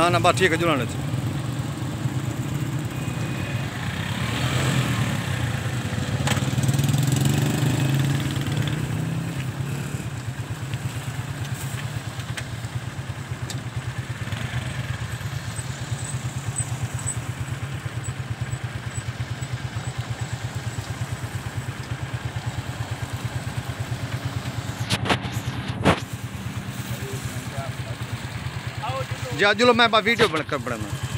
ના ના બા ઠીક હજુ ના નથી ਜੀ ਲੋ ਮੈਂ ਬਾ ਵੀਡੀਓ ਬਣ ਕੇ ਬਣਾਉਣਾ